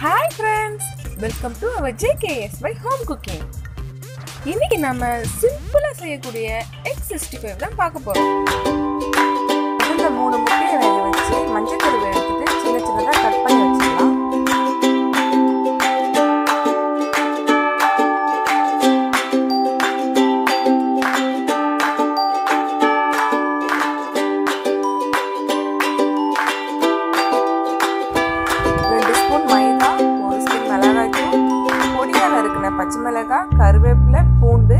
hi friends welcome to our JKS by home cooking இன்னைக்கு நம்ம சிம்பிளாக செய்யக்கூடிய எக் சிக்ஸ்டி ஃபைவ் தான் பார்க்க போகிறோம் இந்த மூணு முட்டையை பூண்டு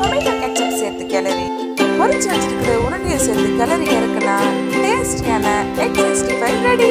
டொமேட்டோ கெச்சப் சேர்த்து கிளறி பொறிச்சு வச்சிருக்கிற உருண்டையை சேர்த்து கிளறி இறக்கினா டேஸ்டியான எக் சிக்ஸ்டி ரெடி